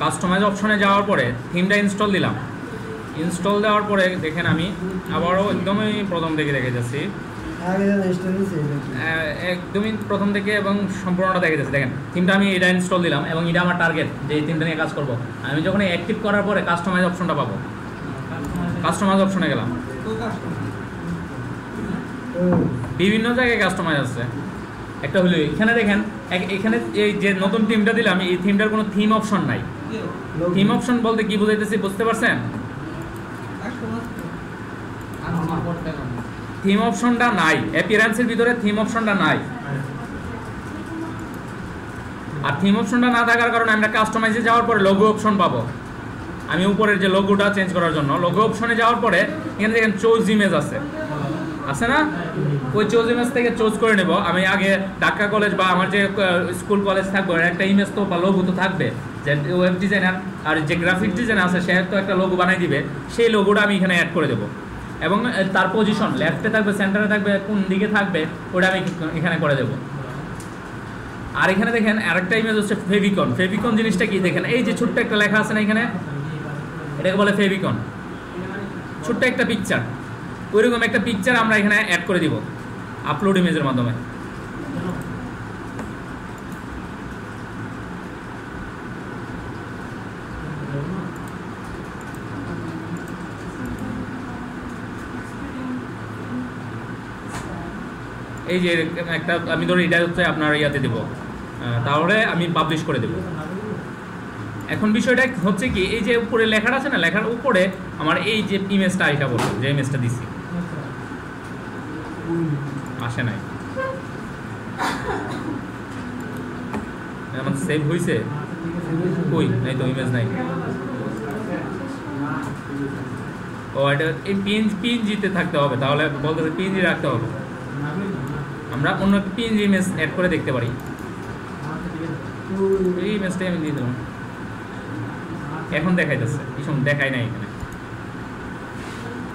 Customise অপশনে যাওয়ার পরে থিমটা ইনস্টল দিলাম। ইনস্টল দেওয়ার পরে দেখেন আমি আবারও একদমই প্রথম থেকে দেখে যাচ্ছি। একদমই প্রথম থেকে এবং সম্পূর্ণটা দেখে যাচ্ছে। দেখেন থিমটা আমি এটা ইনস্টল দিলাম এবং এটা আমার টার্গেট যে এই থিমটা নিয়ে কাজ করব। আমি যখন অ্যাক্টিভ করার পরে কাস্টমাইজ অপশনটা পাবো। কাস্টমাইজ অপশনে গেলাম। বিভিন্ন জায়গায় কাস্টমাইজ আছে। একটা হলো এখানে দেখেন এখানে এই যে নতুন থিমটা দিলাম এই থিমটার কোনো থিম অপশন নাই। থিম অপশন বলতে কি বুঝাইতেছি বুঝতে পারছেন? থিম অপশনটা নাই। অ্যাপিয়ারেন্সের ভিতরে থিম অপশনটা নাই। আর থিম অপশনটা না থাকার কারণে আমরা কাস্টমাইজে যাওয়ার পরে লোগো অপশন পাবো। আমি উপরের যে লোগোটা চেঞ্জ করার জন্য লোগো অপশনে যাওয়ার পরে এখানে দেখেন চোজ ইমেজ আছে। আছে না? ওই চোজ ইমেজ থেকে চোজ করে নেব। আমি আগে ঢাকা কলেজ বা আমার যে স্কুল কলেজ থাকবে একটা ইমেজ তো বা লোগো তো থাকবে। যে ওয়েব ডিজাইনার আর যে গ্রাফিক ডিজাইনার আছে, সে তো একটা লোগো বানাই দিবে, সেই লোগোটা আমি এখানে অ্যাড করে দেবো। এবং তার পজিশন লেফটে থাকবে সেন্টারে থাকবে, কোন দিকে থাকবে, ওটা আমি এখানে করে দেবো। আর এখানে দেখেন, আরেকটা ইমেজ হচ্ছে ফেভিকন ফেভিকন জিনিসটা কি? দেখেন, এই যে ছোট্ট একটা লেখা আছে না এখানে? এটাকে বলে ফেভিকন ছোট্ট একটা পিকচার ওইরকম একটা পিকচার আমরা এখানে অ্যাড করে দিব আপলোড ইমেজের মাধ্যমে। এই যে একটা, আমি ধরো এটা হচ্ছে আপনার ইয়াতে দেবো। তাহলে আমি পাবলিশ করে দেবো। এখন বিষয়টা হচ্ছে কি, এই যে উপরে লেখাটা আছে না, লেখার উপরে আমার এই যে ইমেজটা এটা বলব যে ইমেজটা দিছি। আসে নাই। আমার সেভ হয়েছে কই? নাই তো ইমেজ নাই। ও, এটা এই পিএনজিতে থাকতে হবে, তাহলে বলতে পিএনজি রাখতে হবে। আমরা অন্য একটা পিএনজি ইমেজ অ্যাড করে দেখতে পারি। এই ইমেজটাই আমি দিয়ে দেবো এখন দেখাইতেছে এই সময় দেখাই নাই এখানে।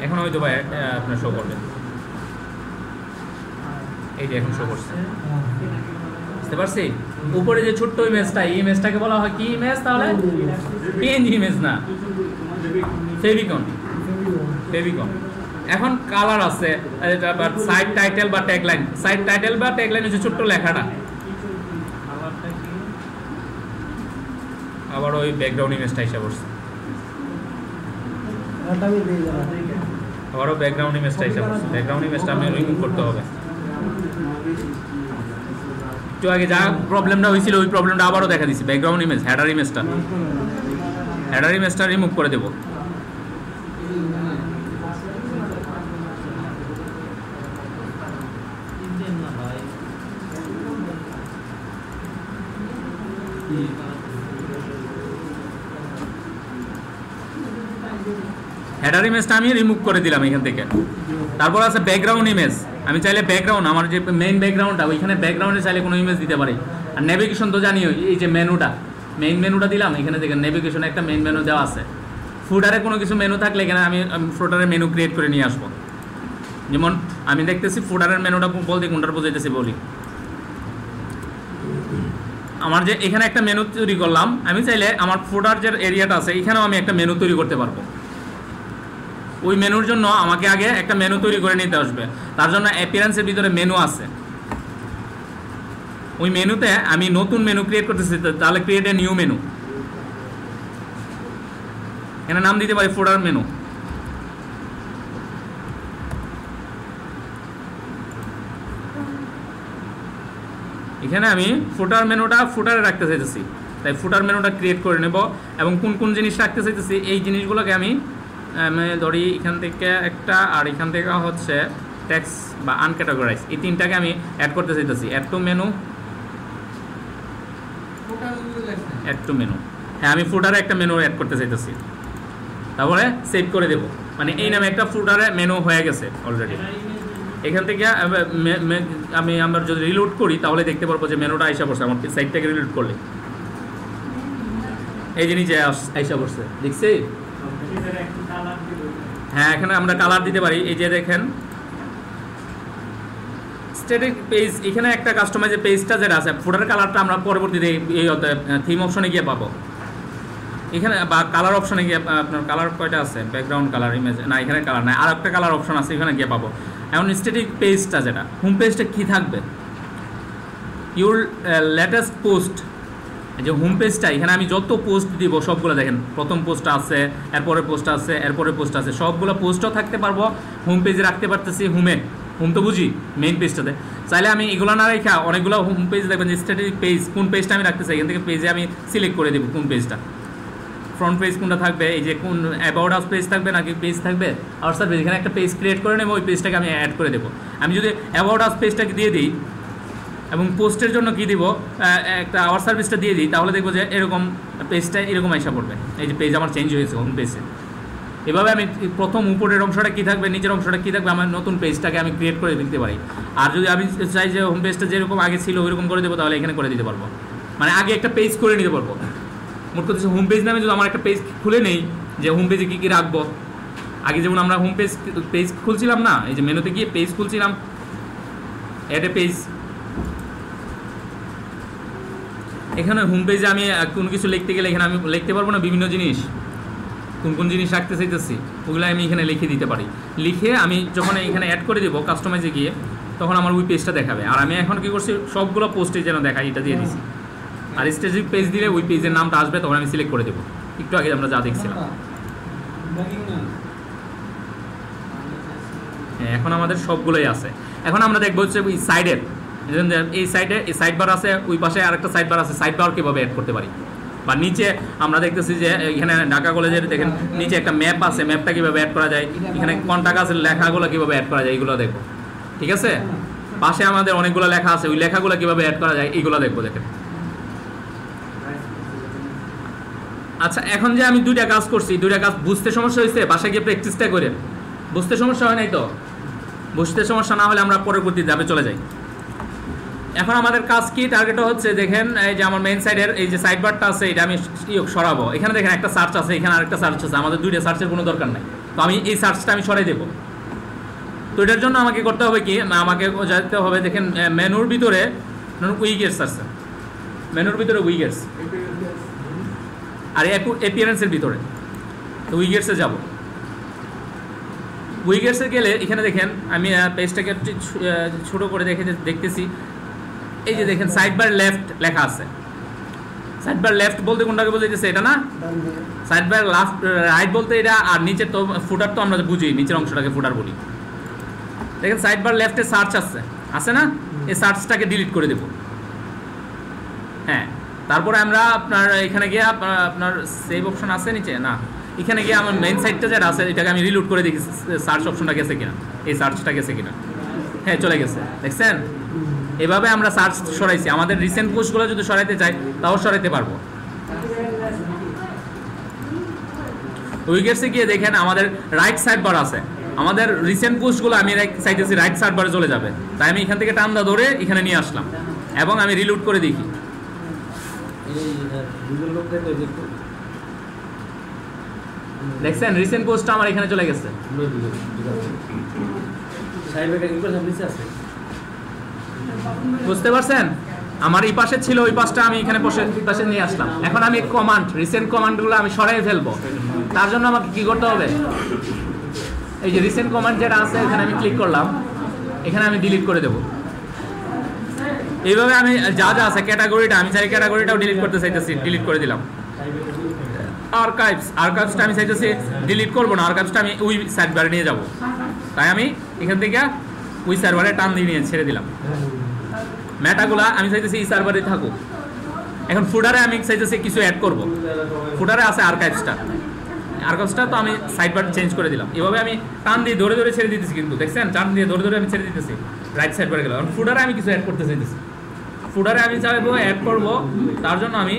এখন হয়তো ভাই আপনার শো করবে এই যে এখন শো করছে। বুঝতে পারছি? উপরে যে ছোট্ট ইমেজটা এই ইমেজটাকে বলা হয় কি ইমেজ তাহলে? পিএনজি ইমেজ না। ফেভিকন। ফেভিকন। এখন কালার আছে সাইড টাইটেল বা ট্যাগলাইন সাইড টাইটেল বা ট্যাগলাইন হচ্ছে ছোট্ট লেখাটা। আবার ওই ব্যাকগ্রাউন্ড ইমেজটা দিয়ে দিলাম আবারও ব্যাকগ্রাউন্ড ইমেজটা এসে পড়ছে। ব্যাকগ্রাউন্ড ইমেজটা আমি রিমুভ করতে হবে। একটু আগে যা প্রবলেমটা হয়েছিল, ওই প্রবলেমটা আবারও দেখা দিচ্ছি ব্যাকগ্রাউন্ড ইমেজ হেডার ইমেজটা হেডার ইমেজটা রিমুভ করে দেবো। হেডার ইমেজটা আমি রিমুভ করে দিলাম এখান থেকে। তারপর আছে ব্যাকগ্রাউন্ড ইমেজ আমি চাইলে ব্যাকগ্রাউন্ড আমার যে মেইন ব্যাকগ্রাউন্ডটা ওইখানে ব্যাকগ্রাউন্ডে চাইলে কোনো ইমেজ দিতে পারি। আর নেভিগেশন তো জানিও, এই যে মেনুটা মেইন মেনুটা দিলাম, এখানে দেখেন নেভিগেশন একটা মেইন মেনু দেওয়া আছে। ফুডারে কোনো কিছু মেনু থাকলে এখানে আমি ফুডারের মেনু ক্রিয়েট করে নিয়ে আসব। যেমন, আমি দেখতেছি ফুডারের মেনুটা বলতে কোনটার বোঝাইতেছি বলি। আমার যে এখানে একটা মেনু তৈরি করলাম, আমি চাইলে আমার ফুডার যে এরিয়াটা আছে, এখানেও আমি একটা মেনু তৈরি করতে পারব। ওই মেনুর জন্য আমাকে আগে একটা মেনু তৈরি করে নিতে আসবে। তার জন্য অ্যাপিয়ারেন্সের ভিতরে মেনু আছে। ওই মেনুতে আমি নতুন মেনু ক্রিয়েট করতেছি তাহলে ক্রিয়েট এ নিউ মেনু এখানে নাম দিতে পারি ফুডার মেনু এখানে আমি ফুটার মেনুটা ফুটারে রাখতে চাইতেছি। তাই ফুটার মেনুটা ক্রিয়েট করে নেব এবং কোন কোন জিনিস রাখতে চাইতেছি এই জিনিসগুলোকে আমি আমি ধরি এখান থেকে একটা আর এখান থেকে হচ্ছে ট্যাক্স বা আনক্যাটাগরাইজ এই তিনটাকে আমি অ্যাড করতে চাইতেছি। Add to menu add to menu হ্যাঁ আমি ফুটারে একটা মেনু অ্যাড করতে চাইতেছি। তারপরে সেভ করে দেব। মানে এই নামে একটা ফুটারে মেনু হয়ে গেছে অলরেডি এখান থেকে আমি, আমরা যদি রিলোড করি, তাহলে দেখতে পারব যে মেনুটা আইসা পড়ছে, আমার সাইড থেকে রিলোড করলে। এই নিচে আইসা পড়ছে, দেখছি? হ্যাঁ এখানে আমরা কালার দিতে পারি, এই যে দেখেন। স্ট্যাটিক পেজ এখানে একটা কাস্টমাইজের পেজটা যেটা আছে ফুটার কালারটা আমরা পরবর্তীতে এই থিম অপশনে গিয়ে পাবো। এখানে, বা কালার অপশনে গিয়ে আপনার কালার কয়টা আছে? ব্যাকগ্রাউন্ড কালার ইমেজ না, এখানে কালার নাই আর একটা কালার অপশন আছে, এখানে গিয়ে পাবো। এখন স্ট্যাটিক পেজটা যেটা হোম পেজটা কী থাকবে? ইউর লেটেস্ট পোস্ট যে হোম পেজটা এখানে আমি যত পোস্ট দিব, সবগুলো দেখেন, প্রথম পোস্ট আছে এরপরে পোস্ট আছে এরপরে পোস্ট আছে, সবগুলো পোস্টও থাকতে পারব হোম পেজে রাখতে পারতেছি হোমে হোম তো বুঝি মেইন পেজটাতে চাইলে আমি এগুলো না রেখা অনেকগুলো হোম পেজ দেখবেন যে স্ট্যাটিক পেজ কোন পেজটা আমি রাখতে চাই এখান থেকে পেজে আমি সিলেক্ট করে দেবো কোন পেজটা ফ্রন্ট পেজ কোনটা থাকবে? এই যে কোন অ্যাবাউট আস পেজ থাকবে নাকি পেজ থাকবে? আর স্যার এখানে একটা পেজ ক্রিয়েট করে নেব, ওই পেজটাকে আমি অ্যাড করে দেবো। আমি যদি অ্যাবাউট আস পেজটাকে দিয়ে দিই এবং পোস্টের জন্য কী দিব? একটা আওয়ার সার্ভিসটা দিয়ে দিই, তাহলে দেখব যে এরকম পেজটা এরকম আইসা পড়বে। এই যে পেজ আমার চেঞ্জ হয়েছে হোম পেজে এভাবে আমি প্রথম উপরের অংশটা কী থাকবে, নিচের অংশটা কী থাকবে, আমার নতুন পেজটাকে আমি ক্রিয়েট করে দিতে পারি। আর যদি আমি চাই যে হোম পেজটা যেরকম আগে ছিল, ওইরকম করে দেবো, তাহলে এখানে করে দিতে পারব। মানে আগে একটা পেজ করে নিতে পারব। মোট কথা হোম পেজ নামে যদি আমার একটা পেজ খুলে নেই, যে হোম পেজে কী কী রাখব? আগে যেমন আমরা হোম পেজ পেজ খুলছিলাম না, এই যে মেনুতে গিয়ে পেজ খুলছিলাম অ্যাড এ পেজ এখানে হোম পেজে আমি কোনো কিছু লিখতে গেলে এখানে আমি লিখতে পারব না, বিভিন্ন জিনিস। কোন কোন জিনিস রাখতে চাইতেছি ওগুলো আমি এখানে লিখে দিতে পারি। লিখে আমি যখন এখানে অ্যাড করে দেবো কাস্টমাইজে গিয়ে, তখন আমার ওই পেজটা দেখাবে। আর আমি এখন কি করছি, সবগুলো পোস্টে যেন দেখাই এটা দিয়ে দিছি। আর স্টেজিক পেজ দিলে ওই পেজের নামটা আসবে, তখন আমি সিলেক্ট করে দেবো। একটু আগে আমরা যা দেখছিলাম। হ্যাঁ এখন আমাদের সবগুলোই আছে। এখন আমরা দেখব হচ্ছে ওই সাইডের এই সাইডে এই সাইড বার আছে, ওই পাশে আরেকটা সাইড বার আছে। সাইড বার কীভাবে অ্যাড করতে পারি? বা নিচে আমরা দেখতেছি যে, এখানে ঢাকা কলেজের দেখেন, নিচে একটা ম্যাপ আছে। ম্যাপটা কীভাবে অ্যাড করা যায়? এখানে কন্টাক্ট আছে, লেখাগুলো কীভাবে অ্যাড করা যায়? এইগুলো দেখব। ঠিক আছে? পাশে আমাদের অনেকগুলো লেখা আছে। ওই লেখাগুলো কীভাবে অ্যাড করা যায়? এইগুলো দেখব, দেখেন। আচ্ছা এখন যে আমি দুইটা কাজ করছি, দুইটা কাজ বুঝতে সমস্যা হয়েছে বাসায় গিয়ে প্র্যাকটিসটা করেন। বুঝতে সমস্যা হয় নাই তো? বুঝতে সমস্যা না হলে আমরা পরবর্তী যাবে চলে যাই। এখন আমাদের কাজ কি? টার্গেট হচ্ছে, দেখেন, এই যে আমার মেইন সাইডের এই যে সাইড বারটা আছে, এটা আমি ইয়ে সরাবো। এখানে দেখেন একটা সার্চ আছে, এখানে আরেকটা সার্চ আছে। আমাদের দুইটা সার্চের কোনো দরকার নাই। তো আমি এই সার্চটা আমি সরাই দেবো। তো এটার জন্য আমাকে করতে হবে কি? না, আমাকে যেতে হবে, দেখেন মেনুর ভিতরে উইগেটস আছে মেনুর ভিতরে উইগেটস আর অ্যাপিয়ারেন্সের ভিতরে। তো উইগেটসে যাব। উইগেটসে গেলে এখানে দেখেন, আমি পেজটাকে একটু ছোটো করে দেখে দেখতেছি। এই যে দেখেন সাইড বার লেফট লেখা আছে। সাইড বার লেফট বলতে কোনটাকে বলতেছে এটা না? সাইড বার লাস্ট রাইট বলতে এটা, আর নিচের তো ফুটার তো আমরা বুঝি নিচের অংশটাকে ফুটার বলি। দেখেন সাইড বার লেফটে সার্চ আছে। আছে না? এই সার্চটাকে ডিলিট করে দেব। হ্যাঁ। তারপরে আমরা আপনার এখানে গিয়ে আপনার আপনার সেভ অপশন আছে নিচে? না। এখানে গিয়ে আমার মেইন সাইটটা যেটা আছে, এটাকে আমি রিলোড করে দেখি সার্চ অপশনটা গেছে কিনা। এই সার্চটা গেছে কিনা। হ্যাঁ চলে গেছে। দেখছেন? এভাবে আমরা সার্চ সরাইছি। আমাদের রিসেন্ট পোস্টগুলো যদি সরাইতে চাই, তাও সরাইতে পারব। উইগেটসে গিয়ে দেখেন, আমাদের রাইট সাইড বার আছে। আমাদের রিসেন্ট পোস্টগুলো আমি চাইতেছি রাইট সাইড বারে চলে যাবে। তাই আমি এখান থেকে টান্দা ধরে এখানে নিয়ে আসলাম। এবং আমি রিলুট করে দেখি। দেখছেন রিসেন্ট পোস্টটা আমার এখানে চলে গেছে। বুঝতে পারছেন? আমার এই পাশে ছিল, ওই পাশটা আমি এখানে বসে, পাশে নিয়ে আসলাম। এখন আমি কমান্ড রিসেন্ট কমান্ডগুলো আমি সরাই ফেলব। তার জন্য আমাকে কি করতে হবে? এই যে রিসেন্ট কমান্ড যেটা আছে, এখানে আমি ক্লিক করলাম। এখানে আমি ডিলিট করে দেবো। এইভাবে আমি যা যা আছে ক্যাটাগরিটা, আমি চাই ক্যাটাগরিটাও ডিলিট করতে চাইতেছি ডিলিট করে দিলাম। আর্কাইভস আর্কাইভসটা আমি চাইতেছি ডিলিট করব না আর্কাইভসটা আমি ওই সার্ভারে নিয়ে যাব। তাই আমি এখান থেকে ওই সার্ভারে টান দিয়ে নিয়ে ছেড়ে দিলাম। ম্যাটাগুলা আমি চাইতেছি এই সার্ভারে থাকুক। এখন ফুডারে আমি চাইতেছি কিছু অ্যাড করব। ফুডারে আছে আর্কাইভসটা আর্কাইভসটা তো আমি সাইড বার চেঞ্জ করে দিলাম। এভাবে আমি টান দিয়ে ধরে ধরে ছেড়ে দিতেছি কিন্তু, দেখছেন? টান দিয়ে ধরে ধরে আমি ছেড়ে দিতেছি। রাইট সাইড বারে গেলাম ফুডারে আমি কিছু অ্যাড করতে চাইতেছি। ফুডারে আমি চাইব অ্যাড করব। তার জন্য আমি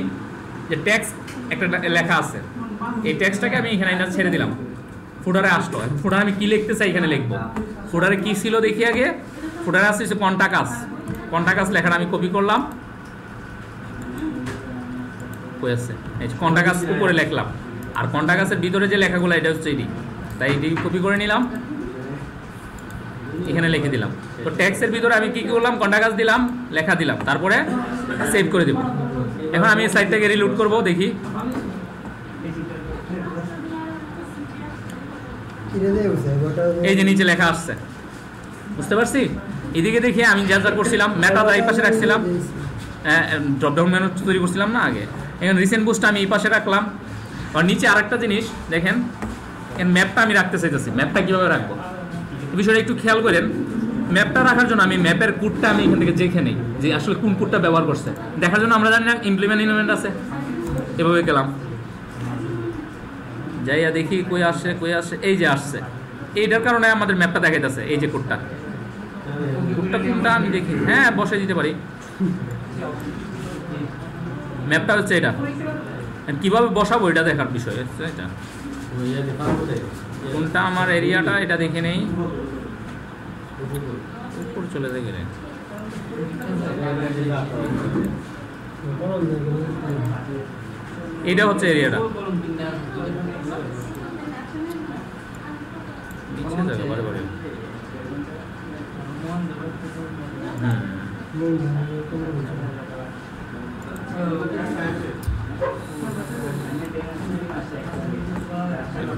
যে ট্যাক্স একটা লেখা আছে, এই ট্যাক্সটাকে আমি এখানে এটা ছেড়ে দিলাম। ফুডারে আসলো। ফুডারে আমি কি লিখতে চাই এখানে লিখব। ফুডারে কী ছিল দেখি আগে। ফুডারে আসছে হচ্ছে কন্টাকাস কন্টাকাস লেখাটা আমি কপি করলাম। আছে? এই কন্টাকাস উপরে লিখলাম। আর কন্টাকাসের ভিতরে যে লেখাগুলো, এটা হচ্ছে এটি। তাই এটি কপি করে নিলাম। এখানে লিখে দিলাম। তো ট্যাক্সের ভিতরে আমি কি কি করলাম? কন্টাকাস দিলাম লেখা দিলাম। তারপরে সেভ করে দেব। এখন আমি এই সাইটটাকে রিলুট করব দেখি। এই যে নিচে লেখা আসছে। বুঝতে পারছি? এদিকে দেখি আমি যা যা করছিলাম মেটা এই পাশে রাখছিলাম। ড্রপডাউন মেনু তৈরি করছিলাম না আগে। এখানে রিসেন্ট বুস্টটা আমি এই পাশে রাখলাম। আর নিচে আরেকটা জিনিস দেখেন ম্যাপটা আমি রাখতে চাইতেছি। ম্যাপটা কীভাবে রাখব? বিষয়টা একটু খেয়াল করেন। ম্যাপটা রাখার জন্য আমি ম্যাপের কোডটা আমি এখান থেকে দেখে নেই যে আসলে কোন কোডটা ব্যবহার করছে। দেখার জন্য আমরা জানি না ইমপ্লিমেন্ট ইনভেন্ট আছে। এভাবে গেলাম। যাইয়া দেখি কই আসছে কই আসছে এই যে আসছে। এইটার কারণে আমাদের ম্যাপটা দেখাইতেছে এই যে কোডটা কোডটা কোনটা আমি দেখি হ্যাঁ বসে দিতে পারি। ম্যাপটা হচ্ছে এটা। কীভাবে বসাবো এটা দেখার বিষয় হচ্ছে এটা। কোনটা আমার এরিয়াটা এটা দেখে নেই। উপর চলে যায় নেই এটা হচ্ছে এরিয়াটা।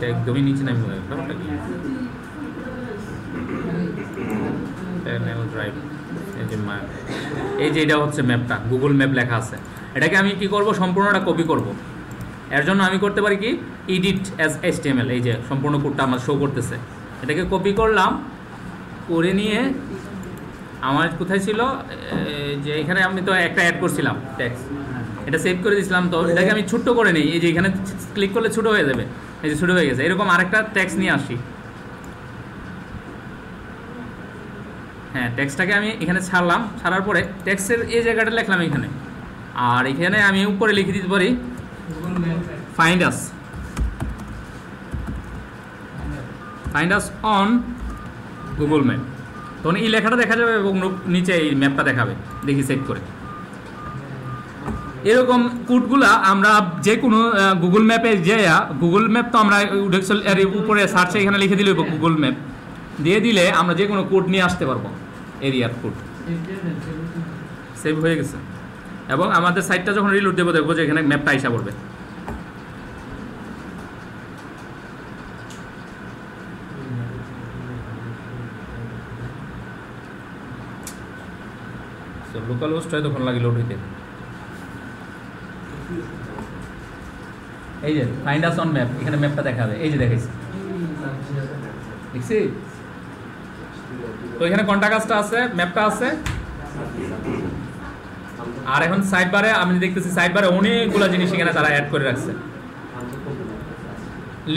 একদমই নিচে নামি ব্যাপারটা কি? ড্রাইভ এই যে ম্যাপ এই যে এটা হচ্ছে ম্যাপটা গুগল ম্যাপ লেখা আছে। এটাকে আমি কি করব? সম্পূর্ণটা কপি করব। এর জন্য আমি করতে পারি কি? এডিট অ্যাজ এইচটিএমএল এই যে সম্পূর্ণ কোডটা আমার শো করতেছে। এটাকে কপি করলাম, করে নিয়ে আমার কোথায় ছিল? যে এখানে আমি তো একটা অ্যাড করছিলাম ট্যাক্স এটা সেভ করে দিয়েছিলাম তো এটাকে আমি ছোট্ট করে নিই। এই যে এখানে ক্লিক করলে ছোটো হয়ে যাবে। এই যে ছোটো হয়ে গেছে। এরকম আরেকটা ট্যাক্স নিয়ে আসি। হ্যাঁ ট্যাক্সটাকে আমি এখানে ছাড়লাম। ছাড়ার পরে ট্যাক্সের এই জায়গাটা লিখলাম এখানে। আর এখানে আমি উপরে লিখে দিতে পারি find us find us on Google map তখন এই লেখাটা দেখা যাবে এবং নিচে এই ম্যাপটা দেখাবে। দেখি সেভ করে। এরকম কোডগুলা আমরা যে কোনো গুগল ম্যাপে যে গুগল ম্যাপ তো আমরা উপরে সার্চে এখানে লিখে দিলে গুগল ম্যাপ দিয়ে দিলে আমরা যে কোনো কোড নিয়ে আসতে পারব এরিয়ার কোড সেভ হয়ে গেছে। এবং আমাদের সাইটটা যখন রিলোড দেবো, দেখব যে এখানে ম্যাপটা আইসা পড়বে। লোকাল হোস্ট হয় তখন লাগে লোড হইতে। এই যে ফাইন্ড আস অন ম্যাপ এখানে ম্যাপটা দেখাবে এই যে দেখাইছি। দেখছি তো এখানে কন্টাক্টসটা আছে? ম্যাপটা আছে? আর এখন সাইড বারে আমি দেখতেছি সাইড বারে অনেকগুলো জিনিস এখানে তারা অ্যাড করে রাখছে।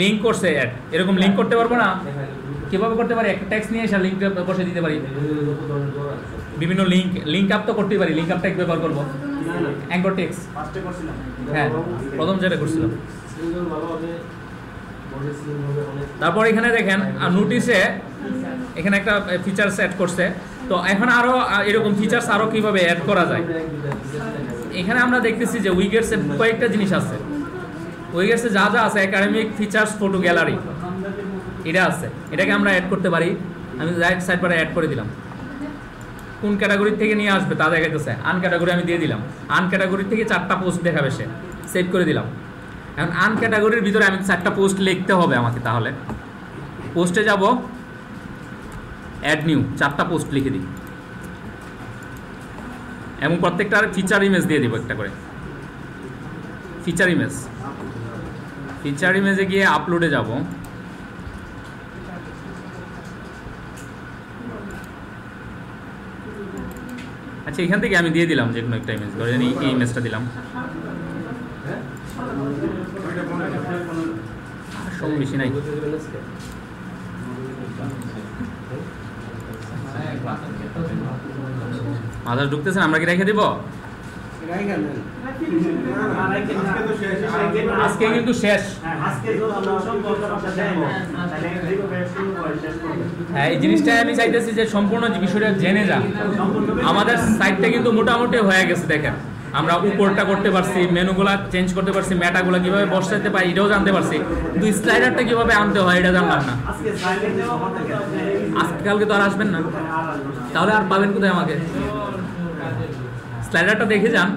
লিঙ্ক করছে অ্যাড এরকম লিঙ্ক করতে পারব না? কীভাবে করতে পারি? একটা ট্যাক্স নিয়ে এসে লিঙ্কটা বসে দিতে পারি? বিভিন্ন লিঙ্ক লিঙ্ক আপ তো করতেই পারি। লিঙ্ক আপটা ব্যবহার করব। অ্যাঙ্কর টেক্স হ্যাঁ প্রথম যেটা করছিলাম। তারপর এখানে দেখেন নোটিশে এখানে একটা ফিচার্স অ্যাড করছে। তো এখন আরও এরকম ফিচার্স আরও কীভাবে অ্যাড করা যায়? এখানে আমরা দেখতেছি যে উইগেটসে কয়েকটা জিনিস আছে। উইগেটসে যা যা আছে একাডেমিক ফিচার্স ফটো গ্যালারি এটা আছে। এটাকে আমরা অ্যাড করতে পারি। আমি রাইট সাইড পরে অ্যাড করে দিলাম। কোন ক্যাটাগরি থেকে নিয়ে আসবে তা দেখাইতেছে। আন ক্যাটাগরি আমি দিয়ে দিলাম। আন ক্যাটাগরি থেকে চারটা পোস্ট দেখাবে সে। সেভ করে দিলাম। এখন আন ক্যাটাগরির ভিতরে আমি চারটা পোস্ট লিখতে হবে আমাকে তাহলে। পোস্টে যাব অ্যাড নিউ চারটা পোস্ট লিখে দিই। এবং প্রত্যেকটার ফিচার ইমেজ দিয়ে দিব একটা করে। ফিচার ইমেজ ফিচার ইমেজে গিয়ে আপলোডে যাব। আচ্ছা এখান থেকে আমি দিয়ে দিলাম যে কোনো একটা ইমেজ ধরে এই ইমেজটা দিলাম। সময় বেশি নাই। মাথা ঢুকতেছে আমরা কি রেখে দিব? আজকে কিন্তু শেষ। হ্যাঁ এই জিনিসটা আমি চাইতেছি যে সম্পূর্ণ বিষয়টা জেনে যা আমাদের সাইটটা কিন্তু মোটামুটি হয়ে গেছে, দেখেন। আমরা উপরটা করতে পারছি, মেনুগুলা চেঞ্জ করতে পারছি মেটাগুলা কীভাবে বসাতে পারি, এটাও জানতে পারছি। কিন্তু স্লাইডারটা কীভাবে আনতে হয়, এটা জানলাম না। আজকে কালকে তো আর আসবেন না। তাহলে আর পাবেন কোথায় আমাকে? স্লাইডারটা দেখে যান।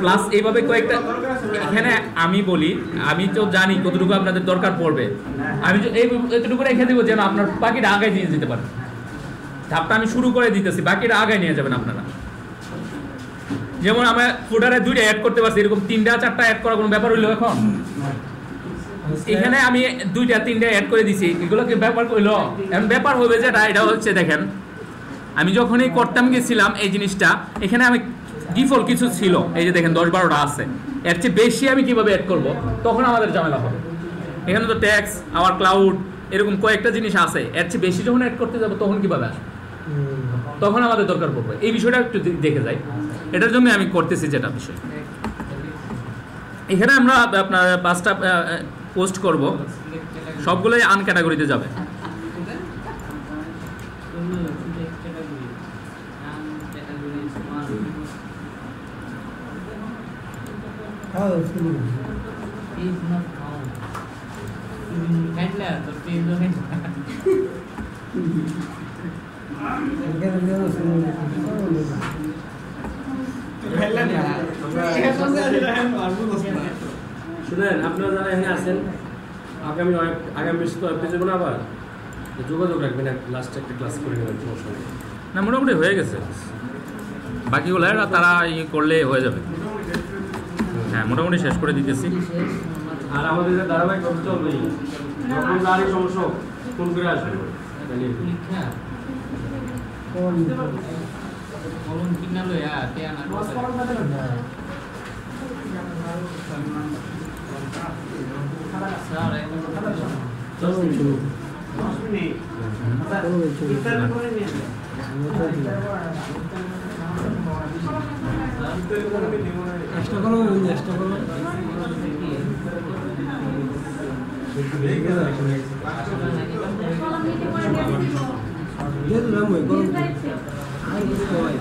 প্লাস এইভাবে কয়েকটা এখানে আমি বলি, আমি তো জানি কতটুকু আপনাদের দরকার পড়বে। আমি এতটুকু রেখে দেবো যেন আপনার বাকিটা আগায় নিয়ে যেতে পারেন। ধাপটা আমি শুরু করে দিতেছি, বাকিটা আগায় নিয়ে যাবেন আপনারা। যেমন আমরা ফুটারে দুইটা অ্যাড করতে পারছি, এরকম তিনটা, চারটা অ্যাড করা কোনো ব্যাপার হইল এখন? এখানে আমি দুইটা, তিনটা অ্যাড করে দিছি। এগুলো কি ব্যাপার হইল? এখন ব্যাপার হবে যেটা, এটা হচ্ছে দেখেন, আমি যখনই করতাম গেছিলাম এই জিনিসটা, এখানে আমি ডিফল্ট কিছু ছিল। এই যে দেখেন, দশ বারোটা আছে। এর চেয়ে বেশি আমি কীভাবে অ্যাড করব? তখন আমাদের ঝামেলা হবে। এখানে তো ট্যাক্স আবার ক্লাউড এরকম কয়েকটা জিনিস আছে। এর চেয়ে বেশি যখন অ্যাড করতে যাব, তখন কীভাবে আসবে? তখন আমাদের দরকার পড়বে। এই বিষয়টা একটু দেখে যাই। এটার জন্য আমি করতেছি যেটা বিষয়। এখানে আমরা আপনার পাঁচটা পোস্ট করব। সবগুলোই আন ক্যাটাগরিতে যাবে। How is it? এখানে যেন শুনুন আপনারা যারা এখানে আছেন আগামী আগামী বেশি তো যাব না আবার যোগাযোগ রাখবেন লাস্টে একটা ক্লাস করে নেবেন সমস্যা না মোটামুটি হয়ে গেছে। বাকিগুলো তারা ইয়ে করলে হয়ে যাবে। হ্যাঁ মোটামুটি শেষ করে দিতেছি। আর আমাদের যে ধারাবাহিক ভাবে চলবেই যখন সমস্যা ফোন করে আসবেন? তাহলে কোন চলুন শুনুন চলুন শুনুন চেষ্টা করো চেষ্টা করো যেহেতু নাম হয় গরম আর কিছু হয়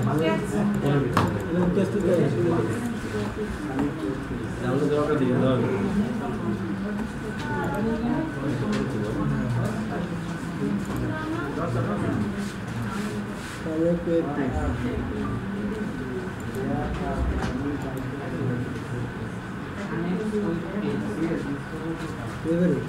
এবং চেষ্টা করে আমাদের দরকার দিয়ে দেওয়া হবে। তাহলে একটু একটু এবারে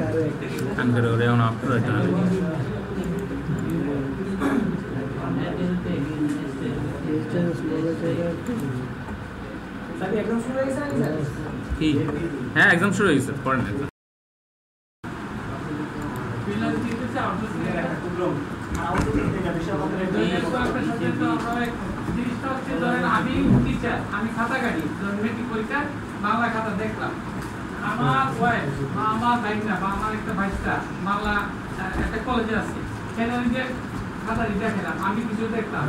কারেক্ট আমি করে ওরে এখন আপনারা এটা ডিস্টেন্স বলে সেটা কি? হ্যাঁ এক্সাম শুরু হয়ে গেছে, পড়েন exam। আমি টিচার আমি খাতা কাটি মেট্রিক পরীক্ষা বাংলা খাতা দেখলাম আমার ওয়াইফ বা আমার একটা বাংলা আহ, একটা কলেজে আছে। আমি কিছু দেখলাম।